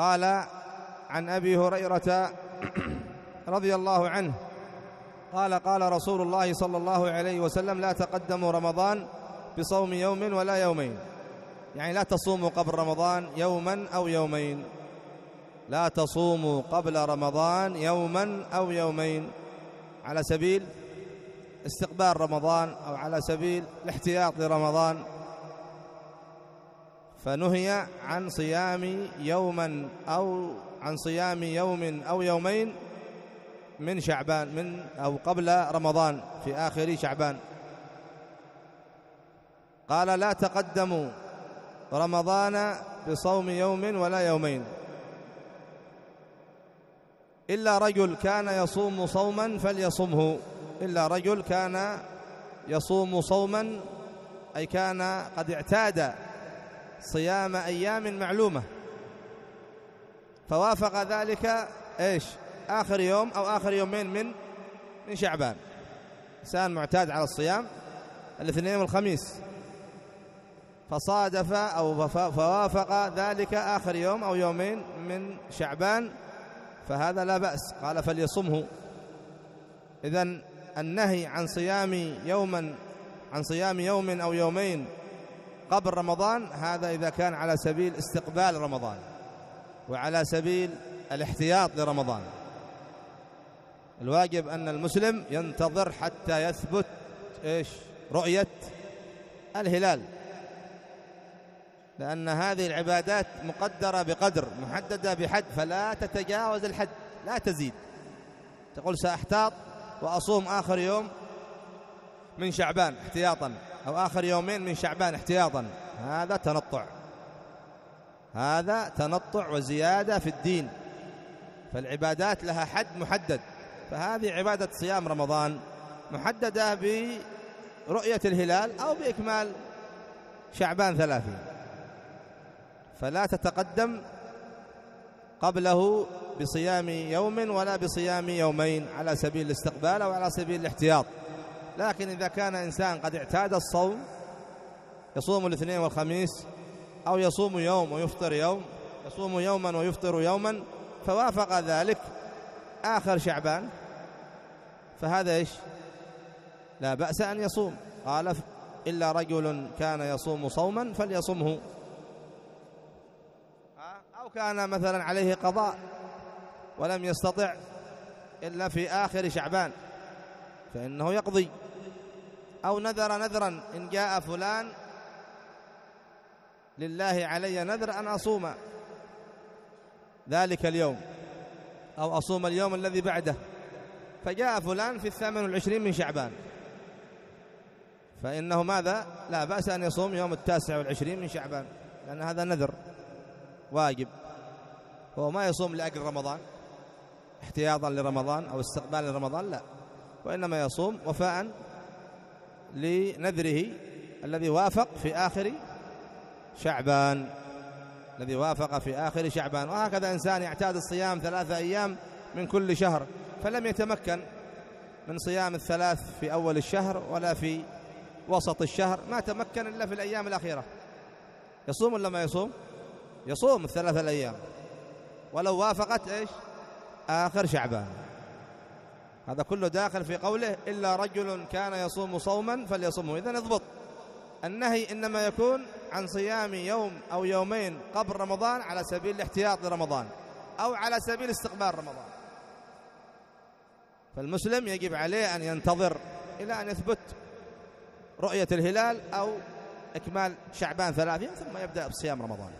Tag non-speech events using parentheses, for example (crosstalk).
قال عن أبي هريرة (clears throat) رضي الله عنه قال قال رسول الله صلى الله عليه وسلم لا تقدموا رمضان بصوم يوم ولا يومين. يعني لا تصوموا قبل رمضان يوما أو يومين. لا تصوموا قبل رمضان يوما أو يومين. على سبيل استقبال رمضان أو على سبيل الاحتياط لرمضان فنهي عن صيام يوما أو عن صيام يوم أو يومين من شعبان من أو قبل رمضان في آخر شعبان. قال لا تقدموا رمضان بصوم يوم ولا يومين. إلا رجل كان يصوم صوما فليصمه. إلا رجل كان يصوم صوما أي كان قد اعتاد صيام أيام معلومة. فوافق ذلك إيش؟ آخر يوم أو آخر يومين من من شعبان. إنسان معتاد على الصيام الاثنين والخميس فصادف أو فوافق ذلك آخر يوم أو يومين من شعبان. فهذا لا بأس. قال فليصمه. اذا النهي عن صيام يوما عن صيام يوم أو يومين قبل رمضان هذا إذا كان على سبيل استقبال رمضان وعلى سبيل الاحتياط لرمضان. الواجب أن المسلم ينتظر حتى يثبت إيش؟ رؤية الهلال. لأن هذه العبادات مقدرة بقدر محددة بحد فلا تتجاوز الحد لا تزيد. تقول سأحتاط وأصوم آخر يوم من شعبان احتياطا. أو آخر يومين من شعبان احتياطا. هذا تنطع. هذا تنطع وزيادة في الدين. فالعبادات لها حد محدد. فهذه عبادة صيام رمضان محددة برؤية الهلال أو بإكمال شعبان ثلاثين. فلا تتقدم قبله بصيام يوم ولا بصيام يومين على سبيل الاستقبال أو على سبيل الاحتياط. لكن إذا كان إنسان قد اعتاد الصوم يصوم الاثنين والخميس أو يصوم يوم ويفطر يوم يصوم يوما ويفطر يوما فوافق ذلك آخر شعبان فهذا إيش؟ لا بأس أن يصوم. قال إلا رجل كان يصوم صوما فليصمه. أو كان مثلا عليه قضاء ولم يستطع إلا في آخر شعبان فإنه يقضي. أو نذر نذرا إن جاء فلان لله علي نذر أن أصوم. ذلك اليوم. أو أصوم اليوم الذي بعده. فجاء فلان في الثامن والعشرين من شعبان. فإنه ماذا؟ لا بأس أن يصوم يوم التاسع والعشرين من شعبان. لأن هذا نذر. واجب. هو ما يصوم لأجل رمضان. احتياطا لرمضان أو استقبالا لرمضان لا. وإنما يصوم وفاء لنذره الذي وافق في آخر شعبان الذي وافق في آخر شعبان. وهكذا إنسان يعتاد الصيام ثلاثة أيام من كل شهر فلم يتمكن من صيام الثلاث في أول الشهر ولا في وسط الشهر ما تمكن إلا في الأيام الأخيرة. يصوم ولا ما يصوم؟ يصوم الثلاثة الأيام. ولو وافقت إيش؟ آخر شعبان. هذا كله داخل في قوله إلا رجل كان يصوم صوما فليصومه. إذا اضبط. النهي إنما يكون عن صيام يوم أو يومين قبل رمضان على سبيل الاحتياط لرمضان أو على سبيل استقبال رمضان. فالمسلم يجب عليه أن ينتظر إلى أن يثبت رؤية الهلال أو إكمال شعبان ثلاثين ثم يبدأ بصيام رمضان.